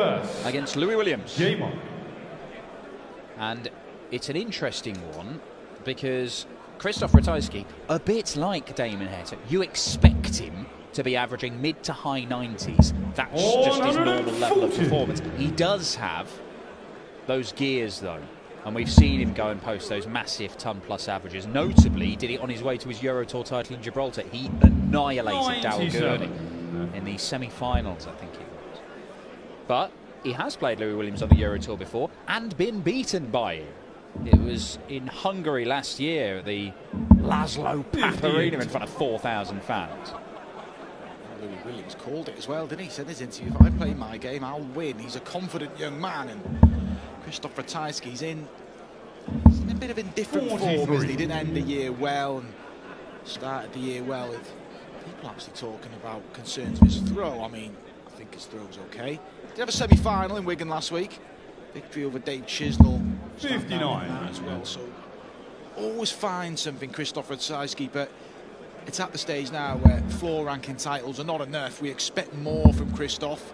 first. against Lewy Williams. Game on. And it's an interesting one because Christoph Ratajski, a bit like Damon Heta, you expect him to be averaging mid to high 90s. That's just his normal level of performance. He does have those gears though. And we've seen him go and post those massive ton plus averages. Notably, he did it on his way to his Euro Tour title in Gibraltar. He annihilated 97. Gurney in the semi finals, I think it was. But he has played Lewy Williams on the Euro Tour before and been beaten by him. It was in Hungary last year at the Laszlo Papp Arena in front of 4,000 fans. Lewy Williams called it as well, didn't he? He said in his interview, if I play my game, I'll win. He's a confident young man, and Christoph Ratajski's in, he's in a bit of indifferent form, isn't he? Didn't end the year well and started the year well with people actually talking about concerns with his throw. I mean, I think his throw's okay. Did have a semi-final in Wigan last week. Victory over Dave Chisnell. 59. as well. So always find something, Christoph Ratajski, but it's at the stage now where floor ranking titles are not enough. We expect more from Christoph.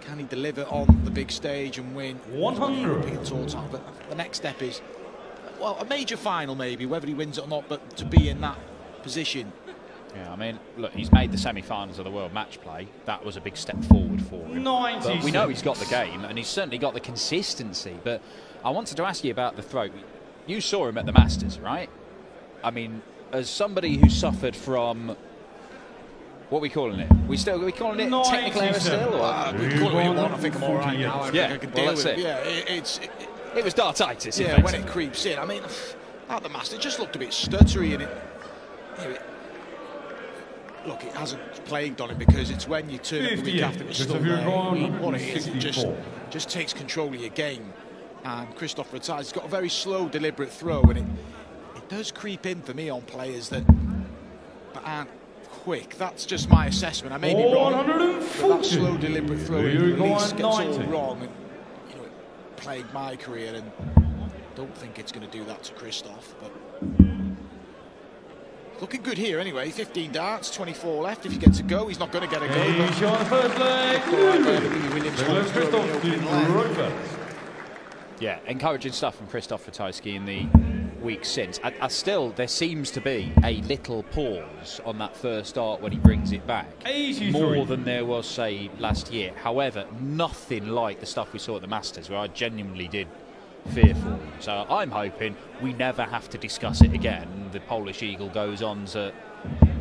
Can he deliver on the big stage and win 100. European Tour title? But the next step is, well, a major final maybe, whether he wins it or not, but to be in that position. Yeah, I mean, look, he's made the semi-finals of the World Match Play. That was a big step forward for him. 96. But we know he's got the game, and he's certainly got the consistency. But I wanted to ask you about the throat. You saw him at the Masters, right? I mean, as somebody who suffered from what are we calling it? We still are we calling it technical error still? Or? Uh, we call it what you want. I think I'm all right now. I Yeah, think I can well, deal that's with it. Yeah, it, it's it, It was dartitis. yeah when it creeps in. I mean, at the Masters, it just looked a bit stuttery and it. You know, it look, it hasn't plagued on him because it's when you turn up the week after it's Just still there. What it is, it just just takes control of your game. And Christoph Rataj has got a very slow, deliberate throw, and it it does creep in for me on players that aren't quick. That's just my assessment. I may be wrong. That slow, deliberate throw in release gets all wrong, and you know, it plagued my career, and don't think it's going to do that to Christoph. But looking good here anyway. 15 darts, 24 left. If he gets a go, he's not going to get a go. He's on the first leg. Lewy Williams Douglas throw in the Christoph opening to leg. right first. Yeah, encouraging stuff from Christoph Ratajski in the weeks since. I, I still, there seems to be a little pause on that first start when he brings it back. 83. More than there was, say, last year. However, nothing like the stuff we saw at the Masters, where I genuinely did fear for him. So I'm hoping we never have to discuss it again. The Polish Eagle goes on to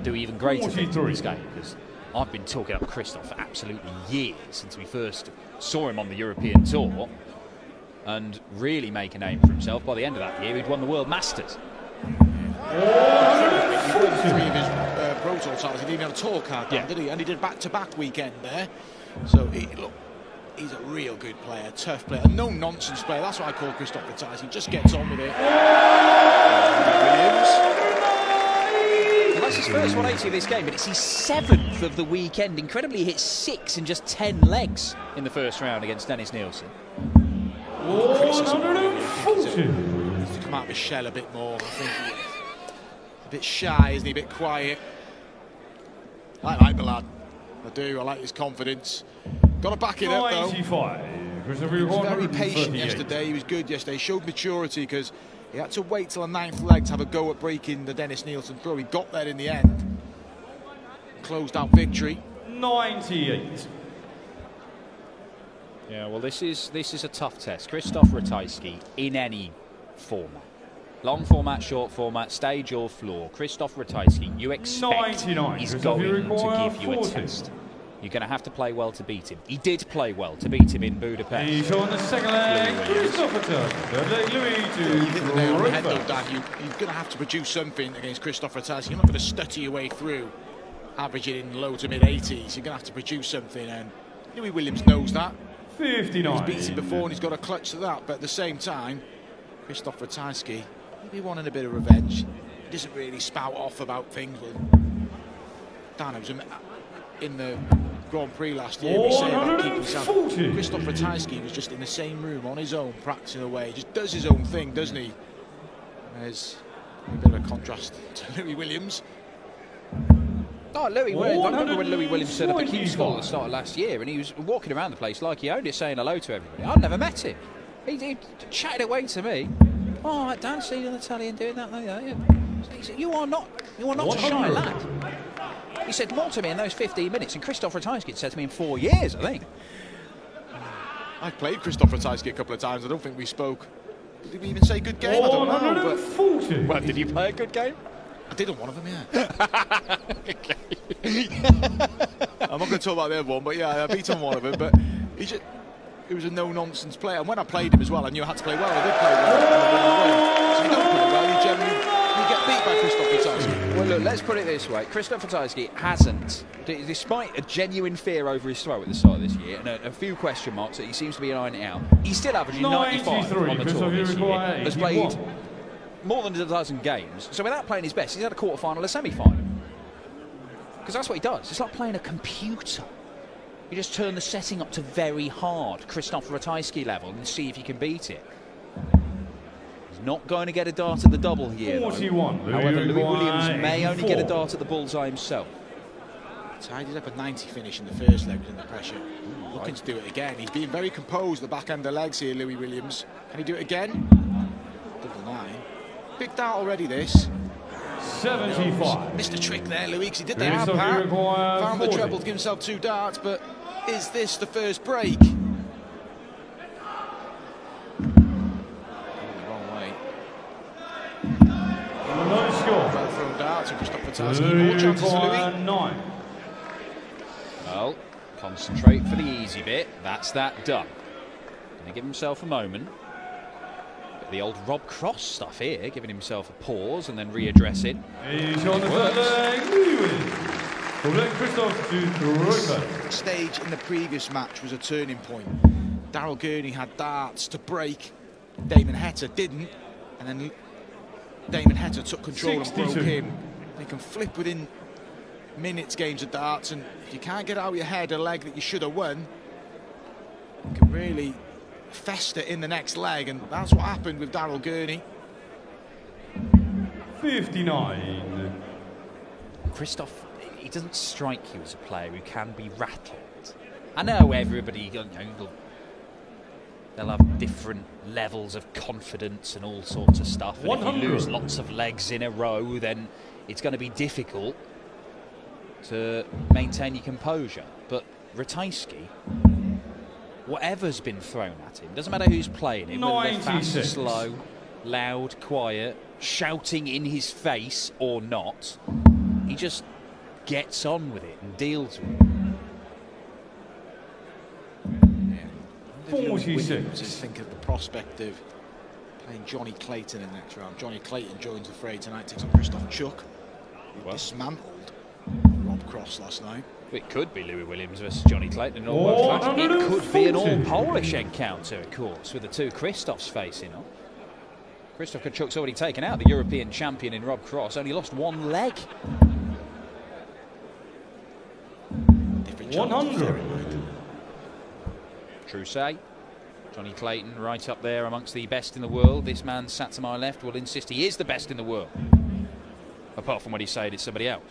do even greater things in 43. this game. Because I've been talking up Christoph for absolutely years since we first saw him on the European Tour and really make a name for himself. By the end of that year, he'd won the World Masters. He won three of his uh, Pro Tour titles. He didn't even have a tour card, then, Yeah. did he? And he did back-to-back weekend there. So he, look, he's a real good player, tough player, no-nonsense player. That's what I call Christoph Ratajski. He just gets on with it. Well, that's his first 180 of this game, but it's his seventh of the weekend. Incredibly, he hit six in just 10 legs in the first round against Dennis Nielsen. Criticism, really. I think he's a- 140. needs to come out of his shell a bit more. I think a bit shy, isn't he? A bit quiet. I like the lad. I do. I like his confidence. Got to back it up though. 95. He was very patient yesterday. He was good yesterday. He showed maturity because he had to wait till the ninth leg to have a go at breaking the Dennis Nielsen throw. He got there in the end. Closed out victory. 98. Yeah, well, this is this is a tough test. Christoph Ratajski in any format. Long format, short format, stage or floor. Christoph Ratajski, you expect 99. he's going to give you a 40. test. You're going to have to play well to beat him. He did play well to beat him in Budapest. He's on the second leg. Lewy Williams. Christopher Turner. Third leg, Lewy You hit the nail on to the head, though, right Dan. first. You, you're going to have to produce something against Christoph Ratajski. You're not going to stutter your way through, averaging in low to mid 80s. You're going to have to produce something, and Lewy Williams knows that. 59. He's beaten before and he's got a clutch to that. But at the same time, Christoph Ratajski, maybe wanting a bit of revenge. He doesn't really spout off about things. Well, Dan, it was in- in the Grand Prix last year. We say about keeping himself. 140. Christoph Ratajski was just in the same room on his own, practicing away. He just does his own thing, doesn't he? There's a bit of a contrast to Lewy Williams. Oh, Lewy Williams. I remember when Lewy Williams set up a 125. Q school at the start of last year, and he was walking around the place like he owned it, saying hello to everybody. I'd never met him. He, he chatted away to me. Oh, right, Dan, see an Italian doing that. that, that. He said, "You are not, you are not a shy 100. lad." He said more to me in those 15 minutes, and Christoph Ratajski said to me in four years, I think. Mm. I've played Christoph Ratajski a couple of times. I don't think we spoke. Did we even say good game? I don't know. But 140. Well, did you play a good game? I did on one of them, yeah. I'm not going to talk about the other one, but yeah, I beat him on one of them. But he just, he was a no-nonsense player. And when I played him as well, I knew I had to play well. I did play well. Oh! So if you don't play well, you generally you get beat by Christoph Ratajski. Look, let's put it this way. Christoph Ratajski hasn't, despite a genuine fear over his throat at the start of this year and a, a few question marks that he seems to be ironing out, he's still averaging 95 on the tour this year. Has played more than a dozen games. So without playing his best, he's had a quarter final, a semi final. Because that's what he does. It's like playing a computer. You just turn the setting up to very hard, Christoph Ratajski level, and see if you can beat it. He's not going to get a dart at the double here. though. 41. However, Lewy Williams may only get a dart at the bullseye himself. Tidied up a 90 finish in the first leg under pressure. Looking to do it again. He's being very composed at the back end of the legs here, Lewy Williams. Can he do it again? Double nine. Big dart already, this. 75. Missed a trick there, Lewy, he did the hard Found the treble to give himself two darts, but is this the first break? Oh, wrong way. No score. Well thrown darts and Christoph Ratajski. More chances for Lewy. 9. Well, concentrate for the easy bit. That's that done. Gonna give himself a moment. Bit The old Rob Cross stuff here, giving himself a pause and then readdressing. He's on the Works. third. Lewy Williams. Problem Christoph. Stage in the previous match was a turning point. Daryl Gurney had darts to break. Damon Heta didn't. And then Damon Heta took control and broke him. They can flip within minutes games of darts. And if you can't get out of your head a leg that you should have won, you can really fester in the next leg. And that's what happened with Daryl Gurney. 59. Christoph, he doesn't strike you as a player who can be rattled. I know everybody, you know, they'll- they'll have different levels of confidence and all sorts of stuff. And if 100. you lose lots of legs in a row, then it's going to be difficult to maintain your composure. But Ratajski, whatever's been thrown at him, doesn't matter who's playing him, whether they're fast, slow, loud, quiet, shouting in his face or not, he just gets on with it and deals with it. If you're 46. Just think of the prospect of playing Johnny Clayton in the next round. Johnny Clayton joins the fray tonight, takes on Christoph Kciuk, who Well. dismantled Rob Cross last night. It could be Lewy Williams versus Johnny Clayton in all World It could be an all Polish encounter, of course, with the two Christophs facing off. Christoph Kciuk's already taken out the European champion in Rob Cross, only lost one leg. 100. there in mind. True say. Johnny Clayton right up there amongst the best in the world. This man sat to my left will insist he is the best in the world. Apart from when he said it's somebody else.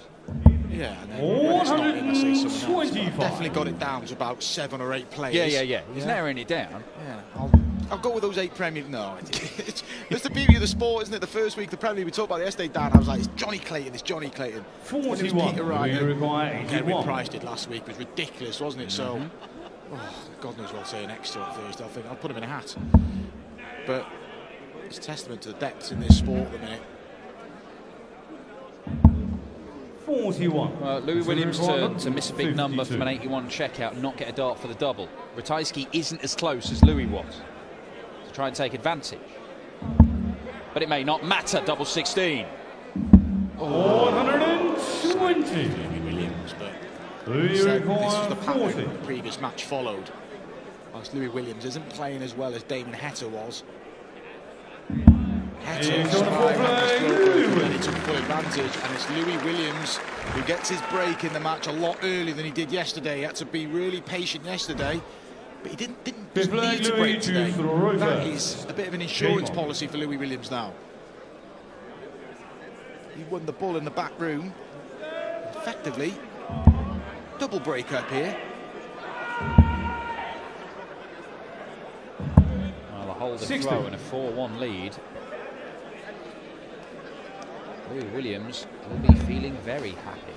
Yeah, and then when it's not him, I say someone else. I've definitely got it down to about seven or eight players. Yeah, yeah, yeah. He's narrowing it down. Yeah, I'll, I'll go with those eight Premier. No, it's, it's the beauty of the sport, isn't it? The first week the Premier we talked about it yesterday, Dan. I was like, it's Johnny Clayton, it's Johnny Clayton. When it was 41. Peter Wright, Uruguay, Henry 81. Price did last week it was ridiculous, wasn't it? So, Mm-hmm. oh, God knows what I'll say next to on Thursday. I think I'll put him in a hat. But it's testament to the depths in this sport at the minute. 41. Well, Lewy Williams to, to miss a big number from an 81 checkout and not get a dart for the double. Ratajski isn't as close as Lewy was to try and take advantage. But it may not matter, double 16. 120. Lewy Williams, but Lewy said this was the pattern 40. the previous match followed. Whilst Lewy Williams isn't playing as well as Damon Heta was. Heta He's was on the five full handers play, broken, and he took full advantage. And it's Lewy Williams who gets his break in the match a lot earlier than he did yesterday. He had to be really patient yesterday. But he didn't, didn't Fifth doesn't need to break today. That is a bit of an insurance policy for Lewy Williams now. He won the ball in the back room. effectively double break up here. Well, a hold and throw and a 4-1 lead. Lewy Williams will be feeling very happy.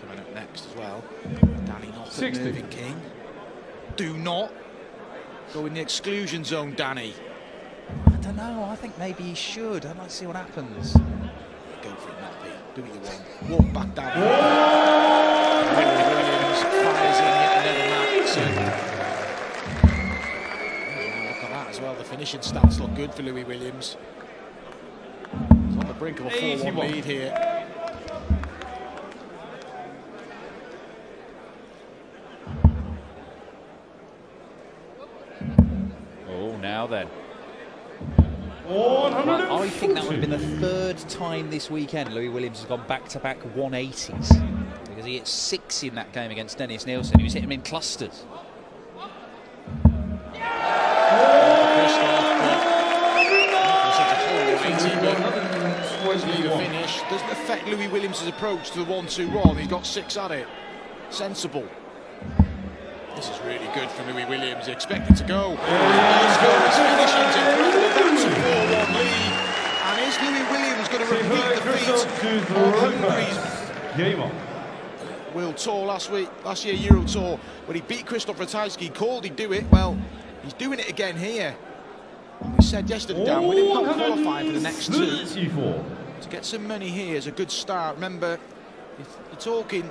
Coming up next as well. Danny Noppert 60. Mervyn King. Do not go in the exclusion zone, Danny. I don't know, I think maybe he should. I'd like to see what happens. Go for it, Matthew. Do what you want. Walk back down. Lewy Williams fires in yet another max. Look at that as well. The finishing stats look good for Lewy Williams. He's on the brink of a 4-1 lead here. Oh, now then. Well, I think that would have been the third time this weekend Lewy Williams has gone back-to-back 180s. Because he hit six in that game against Dennis Nielsen. He was hitting him in clusters. Doesn't Lewy Williams' approach to the 1-2-1. He's got six at it. Sensible. This is really good for Lewy Williams. He expected to go. Let's go. His finishing's incredible. That's a 4-1 lead. And is Lewy Williams going to repeat the feat of Hungary's Lopez. Game on. World Tour last week, last year Euro Tour, when he beat Christoph Ratajski, called he'd do it. Well, he's doing it again here. We said yesterday, Dan, with him not qualifying for the next two, 34. To get some money here is a good start. Remember, if you're talking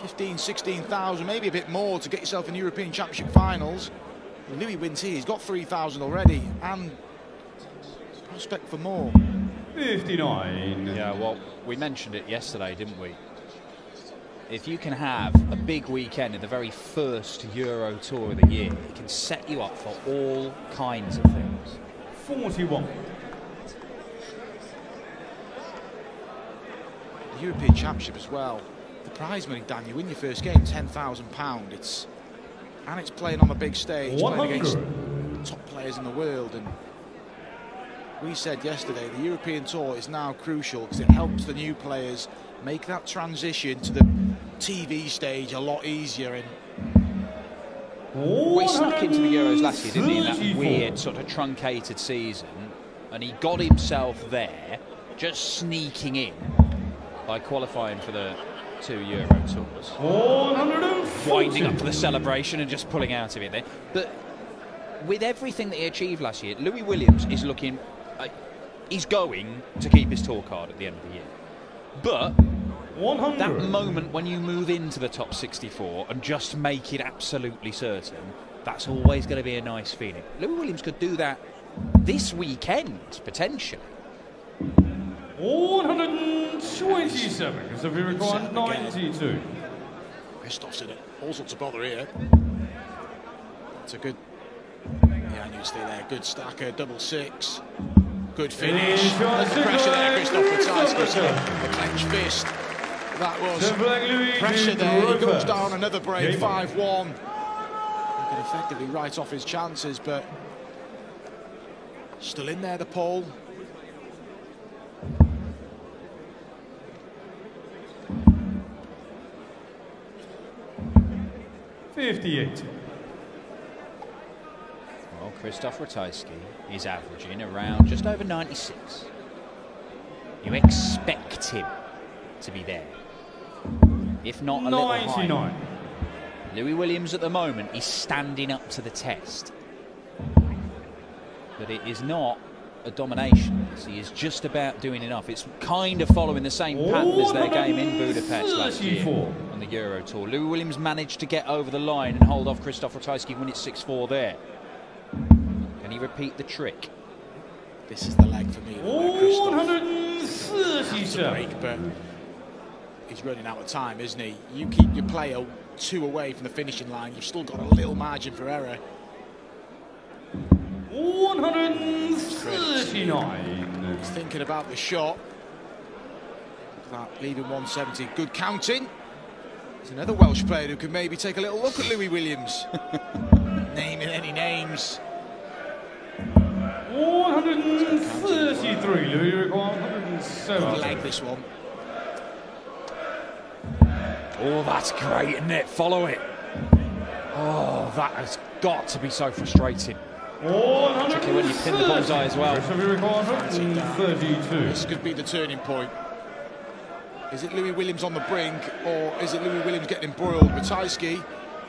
15, 16,000, maybe a bit more to get yourself in the European Championship finals. Well, Lewy wins here, he's got 3,000 already, and prospect for more. 59. Yeah, well, we mentioned it yesterday, didn't we? If you can have a big weekend in the very first Euro Tour of the year, it can set you up for all kinds of things. 41. The European Championship as well. The prize money, Dan, you win your first game, £10,000. It's and it's playing on a big stage, playing against top players in the world. And we said yesterday, the European Tour is now crucial because it helps the new players make that transition to the TV stage a lot easier. And Well, he snuck into the Euros last year, didn't he? In that weird, sort of truncated season. And he got himself there, just sneaking in by qualifying for the two Euro Tours. winding up for the celebration and just pulling out of it there. But with everything that he achieved last year, Lewy Williams is looking. Uh, he's going to keep his tour card at the end of the year. But 100. that moment when you move into the top 64 and just make it absolutely certain, that's always going to be a nice feeling. Lewy Williams could do that this weekend, potentially. 127. So we require Seven 92. Christoph's in it. All sorts of bother here. It's a good. Yeah, I knew stay there. Good stacker, double six. Good finish. Under the pressure there, Christoph Christoph Ratajski. Ratajski. The clenched fist. That was So Black Lewy pressure there. He goes down another break, 5 1. He could effectively write off his chances, but still in there, the pole. Fifty-eight. Well, Christoph Ratajski is averaging around just over 96. You expect him to be there. If not a little higher. Lewy Williams at the moment is standing up to the test. But it is not a domination. He is just about doing enough. It's kind of following the same pattern as their game in Budapest last year 34. On the Euro Tour. Lewy Williams managed to get over the line and hold off Christoph Ratajski when it's 6-4 there. Can he repeat the trick? This is the leg for me. the leg, 137. break, but he's running out of time, isn't he? You keep your player two away from the finishing line, you've still got a little margin for error. 139. He's thinking about the shot. Look at that, leaving 170. Good counting. There's another Welsh player who could maybe take a little look at Lewy Williams. Naming any names. 133, Lewy required 107. I like this one. Oh, that's great, isn't it? Follow it. Oh, that has got to be so frustrating. Particularly when you pin the bullseye as well. This could be the turning point. Is it Lewy Williams on the brink, or is it Lewy Williams getting embroiled? Ratajski,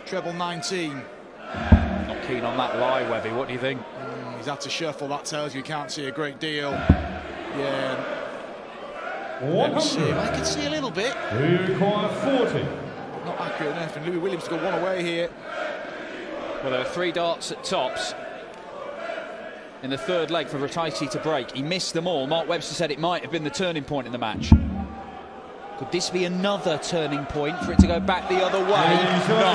treble 19. Not keen on that lie, Webby. What do you think? Mm, he's had to shuffle. That tells you he can't see a great deal. Yeah. Let me see. I can see a little bit. Uriquan, 40. Not accurate enough. And Lewy Williams to go one away here. Well, there were three darts at tops in the third leg for Ratajski to break. He missed them all. Mark Webster said it might have been the turning point in the match. Could this be another turning point for it to go back the other way? No,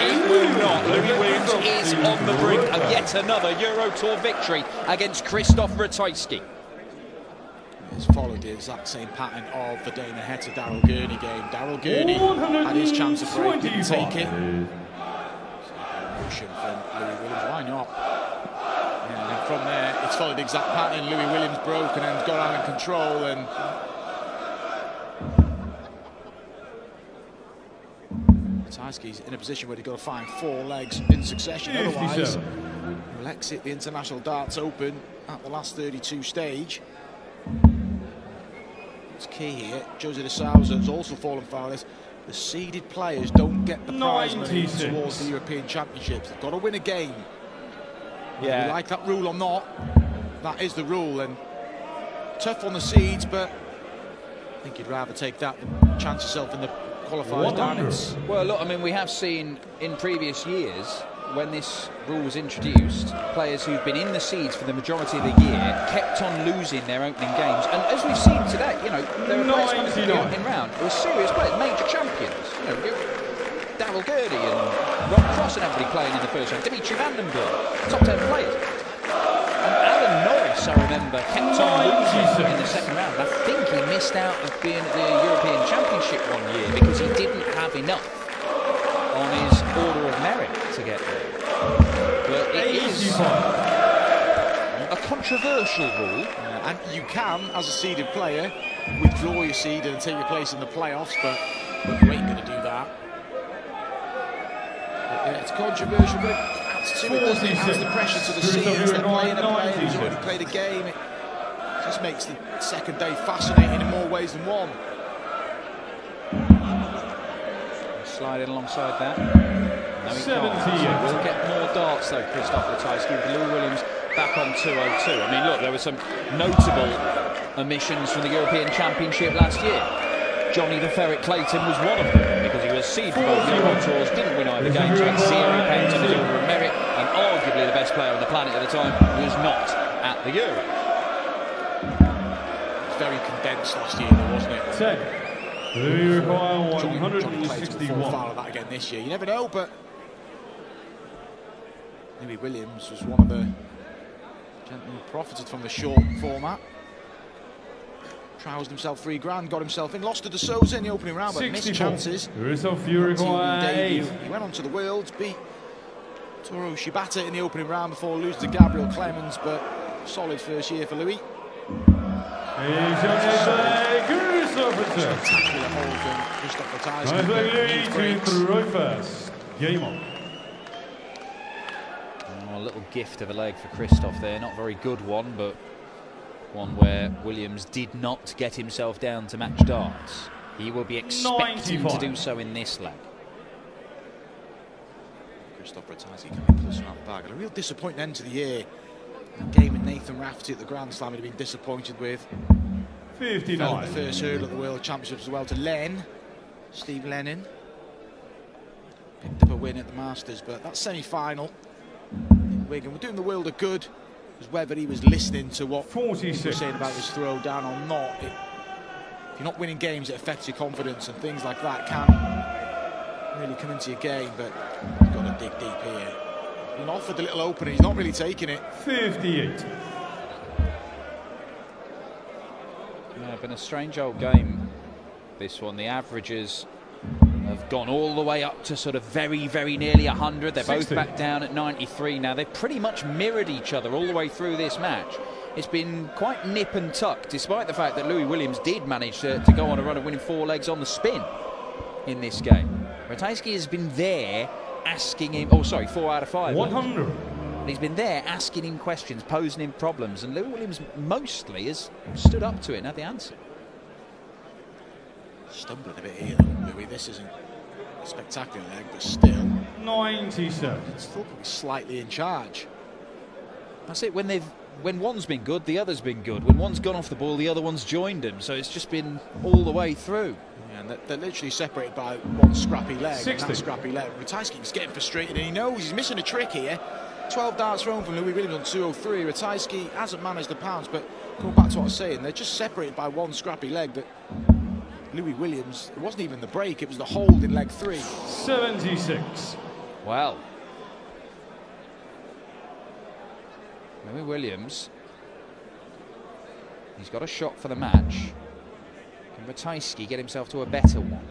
it will not. Lewy Williams is on the brink of yet another Euro Tour victory against Christoph Ratajski. It's followed the exact same pattern of the Dana Heta Daryl Gurney game. Daryl Gurney had his chance of break, didn't take it. Motion from Lewy Williams, why not? And from there, it's followed the exact pattern. Lewy Williams broke and then got out of control and Ratajski's in a position where he's got to find four legs in succession. Otherwise, he'll exit the International Darts Open at the last 32 stage. It's key here. Jose de Sousa has also fallen foul this. The seeded players don't get the prize money towards the European Championships. They've got to win a game. Yeah. you like that rule or not, that is the rule. And tough on the seeds, but I think you'd rather take that than chance yourself in the qualifiers down. Well, look, I mean, we have seen in previous years when this rule was introduced, players who've been in the seeds for the majority of the year kept on losing their opening games. And as we've seen today, you know, there are players coming through the opening round who are serious players, major champions. You know, Daryl Gurney and Rob Cross and everybody playing in the first round. Dimitri Van den Bergh, top 10 players. I remember, kept on losing in the second round. I think he missed out of being at the European Championship one year because he didn't have enough on his order of merit to get there. But it is a controversial rule. Uh, and you can, as a seeded player, withdraw your seed and take your place in the playoffs, but, but you ain't going to do that. But, yeah, it's controversial, but it adds to it, doesn't it? It the pressure to the seeds. They're playing a player who's already played a game. It just makes the second day fascinating in more ways than one. Sliding alongside that. No, he can't. We'll get more darts though, Christoph Ratajski with Lou Williams back on 202. I mean, look, there were some notable omissions from the European Championship last year. Johnny the Ferret Clayton was one of them because he was seed for both Euro Tours, didn't win either game, had zero points on his order of merit, and arguably the best player on the planet at the time was not at the Euro. It was very condensed last year, though, wasn't it? Ten. Lewy require 161. Foul of that again this year. You never know, but Lewy Williams was one of the gentlemen who profited from the short format. Troused himself three grand, got himself in, lost to De Sousa in the opening round, but missed chances. Uruguay. He went on to the Worlds, beat Toru Shibata in the opening round before losing to Gabriel Clemens, but solid first year for Lewy. Spectacular hold from Christopher Lewy to throw first. Game on. Oh, a little gift of a leg for Christoph there. Not very good one, but one where Williams did not get himself down to match darts. He will be expecting 95. to do so in this leg. Christoph Ratajski coming close around the bag. And a real disappointing end to the year. A game with Nathan Rafferty at the Grand Slam he'd been disappointed with. 59. the first hurdle at the World Championships as well to Len, Steve Lennon. Picked up a win at the Masters, but that semi-final in Wigan. We're doing the world a good, was whether he was listening to what 46. people were saying about his throw down or not. It, if you're not winning games, it affects your confidence, and things like that can really come into your game, but you've got to dig deep here. He's been offered a little opening, he's not really taking it. 58. Yeah, been a strange old game, this one. The averages have gone all the way up to sort of very, very nearly 100. They're 60. both back down at 93 now. They've pretty much mirrored each other all the way through this match. It's been quite nip and tuck, despite the fact that Lewy Williams did manage to, to go on a run of winning four legs on the spin. in this game. Ratajski has been there asking him. Oh, sorry, four out of five. 100. And he's been there asking him questions, posing him problems, and Lewy Williams mostly has stood up to it and had the answer. Stumbling a bit here, Lewy. This isn't a spectacular leg, but still, 97. still slightly in charge. That's it. When they've when one's been good, the other's been good. When one's gone off the ball, the other one's joined him. So it's just been all the way through. Yeah, and they're, they're literally separated by one scrappy leg. and 60. That scrappy leg. Ratajski's getting frustrated, and he knows he's missing a trick here. 12 darts thrown from Lewy Williams on 203. Ratajski hasn't managed the pounds, but going back to what I was saying, they're just separated by one scrappy leg. But Lewy Williams, it wasn't even the break; it was the hold in leg three. 76. Well, Lewy Williams, he's got a shot for the match. Can Ratajski get himself to a better one?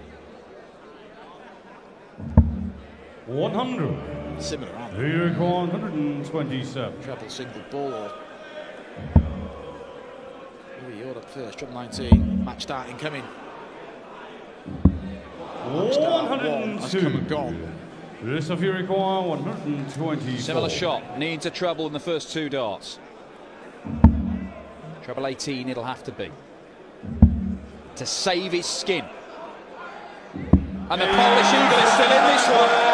100. Similar, aren't they? Lewy require 127. Treble single ball. Lewy, you're up first. Treble 19. Match start incoming. Match start one has come and 102. gone. Christoph require 120. Similar shot. Needs a treble in the first two darts. Treble 18 it'll have to be. To save his skin. And the Polish Eagle is still in this one.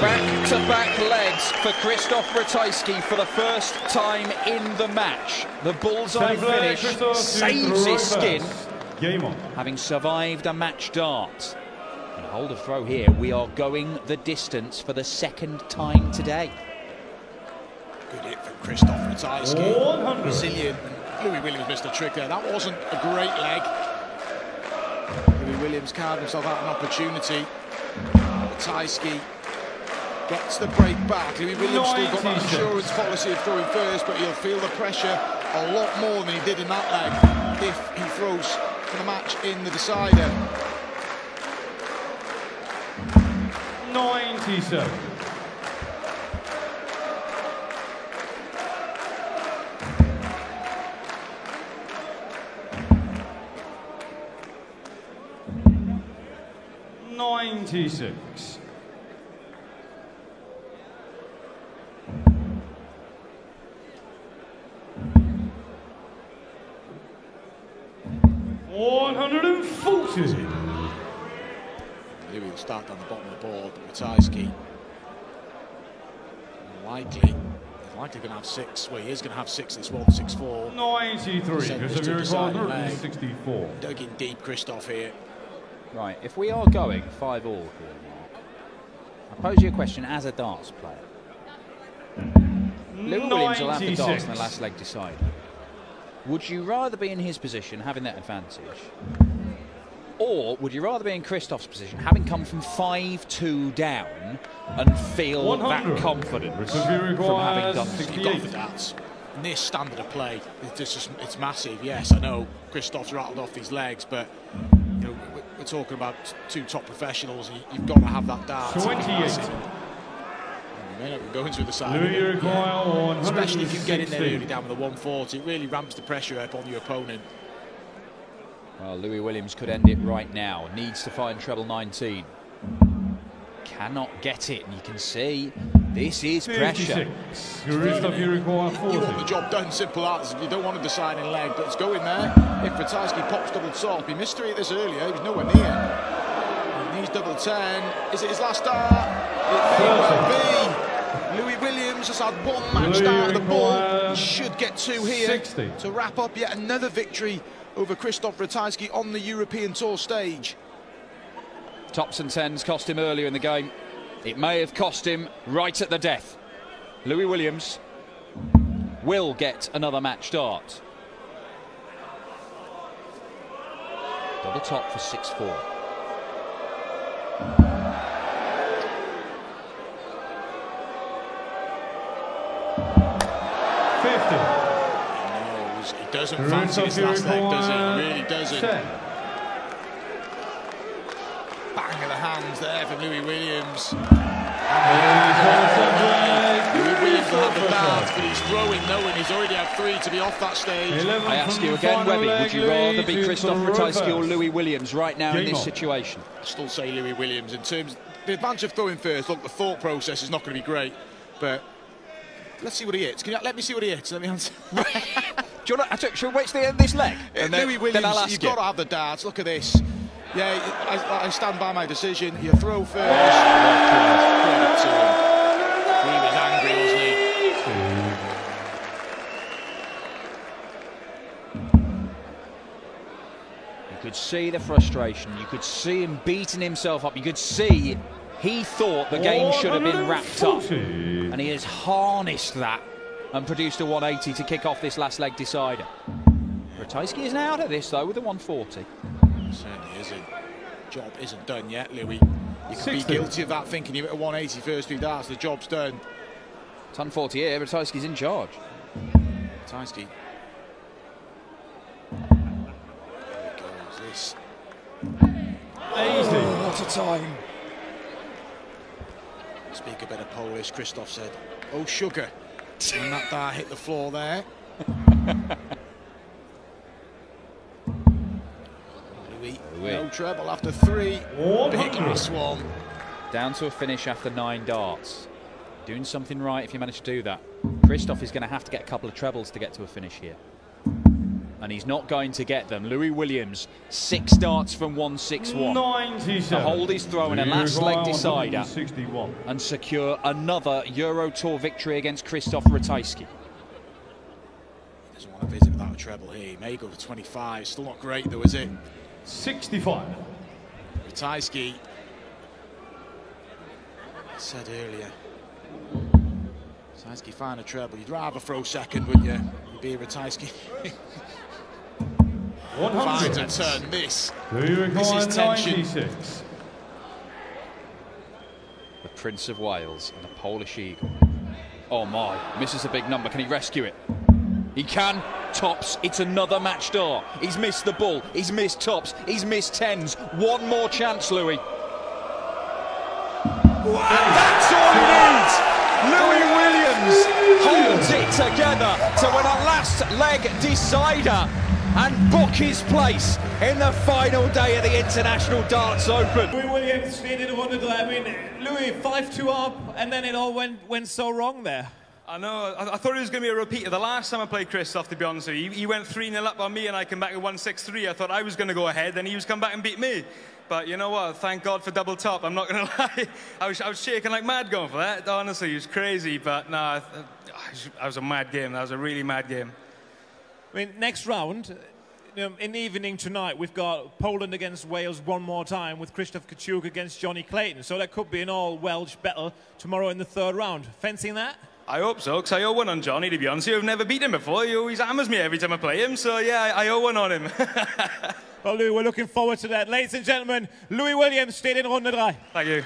Back-to-back legs for Krzysztof Ratajski for the first time in the match. The bullseye finish saves his skin, Game on. Having survived a match dart. And hold a throw here. We are going the distance for the second time today. Good hit from Christoph Ratajski. 100. Resilient. Lewy Williams missed a trick there. That wasn't a great leg. Lewy Williams carved himself out an opportunity. Ratajski gets the break back. Lewy Williams still got that insurance policy of throwing first, but he'll feel the pressure a lot more than he did in that leg if he throws for the match in the decider. 97. Ninety-six. One hundred and forty. Lewy will start down the bottom of the board, but Ratajski likely, likely going to have six. Well, he is going to have six this one, six four. 93, Send because this of to your decide 164. Dug in deep, Christoph here. Right, if we are going five all here, Mark, I pose you a question as a darts player. Lewy Williams will have the darts in the last leg decide. Would you rather be in his position, having that advantage, or would you rather be in Christoph's position, having come from 5-2 down, and feel 100. that confidence Which of you from having done You've 68. got the darts. Near standard of play. It's just it's massive. Yes, I know Christoph's rattled off his legs, but you know we- we're talking about two top professionals. and you- You've got to have that dart. 28. You may not be going through the side. Lewy require 116. Especially if you get in there early down with a 140, it really ramps the pressure up on your opponent. Well, Lewy Williams could end it right now. Needs to find treble 19. Cannot get it, and you can see this is pressure. 56. Christoph, you require You want the job done, simple as you don't want a deciding leg, but it's going there. If Ratajski pops double top, he missed three this earlier, he was nowhere near. He needs double 10. Is it his last start? It may well be. Lewy Williams has had one match Lewy start of the ball. Should get two here 60. to wrap up yet another victory over Christoph Ratajski on the European Tour stage. Tops and tens cost him earlier in the game. It may have cost him right at the death. Lewy Williams will get another match start. Double top for 6-4. Doesn't fancy his last leg, does he? really doesn't. 10. Bang of the hands there from Lewy Williams. Lewy Lewy Williams will have the dart. But he's throwing, knowing he's already had three to be off that stage. 11 I ask you again, Webby, would you rather be to Christoph the Ratajski or. Lewy Williams right now in this on. situation? I still say Lewy Williams in terms the advantage of throwing first. Look, the thought process is not going to be great, but let's see what he hits. Can you let me see what he hits? Let me answer. Do you want to, should we wait to the end of this leg? And then- Lewy then Williams, I'll ask you've you. got to have the darts. Look at this. Yeah, I, I stand by my decision. You throw first. Credit to him. He was angry, wasn't he? You could see the frustration. You could see him beating himself up. You could see he thought the game should have been wrapped up. And he has harnessed that and produced a 180 to kick off this last leg decider. Ratajski is now out of this, though, with a 140. Certainly isn't. Job isn't done yet, Lewy. You could be guilty of that thinking you hit a 180 first three darts. The job's done. It's 140 here. Ratajski's in charge. Tyski. There goes this. Easy. Oh, what a time. Speak a bit of Polish. Christoph said, "Oh sugar," and that dart hit the floor there. Lewy, Lewy. no treble after three. Big 100. last one. Down to a finish after nine darts. Doing something right if you manage to do that. Christoph is going to have to get a couple of trebles to get to a finish here and he's not going to get them. Lewy Williams, six starts from 161. 97. The hold is thrown, a last leg decider, and secure another Euro Tour victory against Christoph Ratajski. He doesn't want to visit without a treble here. He may go for 25. Still not great, though, is it? 65. Ratajski said earlier. Ratajski find a treble. You'd rather throw second, wouldn't you? You'd be Ratajski. 100. Finds a turn miss. This is tension. 96. The Prince of Wales and the Polish Eagle. Oh my, misses a big number. Can he rescue it? He can. Tops. It's another match door. He's missed the ball. He's missed tops. He's missed tens. One more chance, Lewy. And that's all he needs. Lewy Williams holds it together to win a last leg decider and book his place in the final day of the International Darts Open. Lewy Williams stayed in 100. I mean, Lewy 5 2 up, and then it all went, went so wrong there. I know. I, I thought it was going to be a repeat of the last time I played Christoph, to be honest with you. He, he went 3 0 up on me, and I came back at 1 6 3. I thought I was going to go ahead, and he was come back and beat me. But you know what? Thank God for double top. I'm not going to lie. I was, I was shaking like mad going for that. Honestly, it was crazy. But no, I, I was a mad game. That was a really mad game. I mean, next round, know, in the evening tonight, we've got Poland against Wales one more time with Krzysztof Kciuk against Johnny Clayton. So that could be an all Welsh battle tomorrow in the third round. Fencing that? I hope so, because I owe one on Johnny, to be honest. I've never beat him before. He always hammers me every time I play him. So yeah, I, I owe one on him. Well, Lewy, we're looking forward to that. Ladies and gentlemen, Lewy Williams steht in Runde 3. Thank you.